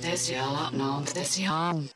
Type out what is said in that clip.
this y'all, this young.